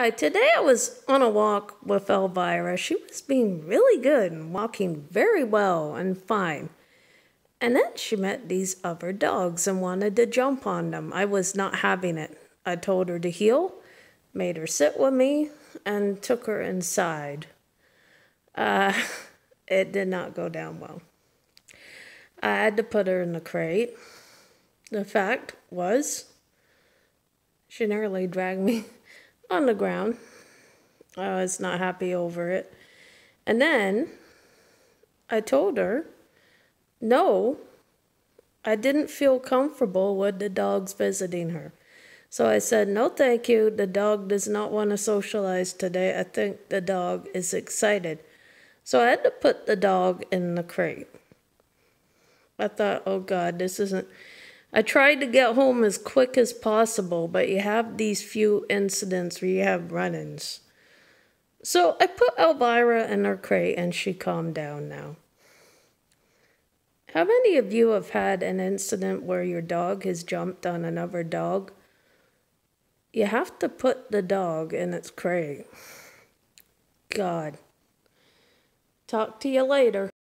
Hi, today I was on a walk with Elvira. She was being really good and walking very well and fine. And then she met these other dogs and wanted to jump on them. I was not having it. I told her to heel, made her sit with me, and took her inside. Uh, it did not go down well. I had to put her in the crate. The fact was, she nearly dragged me on the ground. I was not happy over it. And then I told her, no, I didn't feel comfortable with the dogs visiting her. So I said, no, thank you. The dog does not want to socialize today. I think the dog is excited. So I had to put the dog in the crate. I thought, oh God, this isn't I tried to get home as quick as possible, but you have these few incidents where you have run ins. So I put Elvira in her crate and she calmed down now. How many of you have had an incident where your dog has jumped on another dog? You have to put the dog in its crate. God. Talk to you later.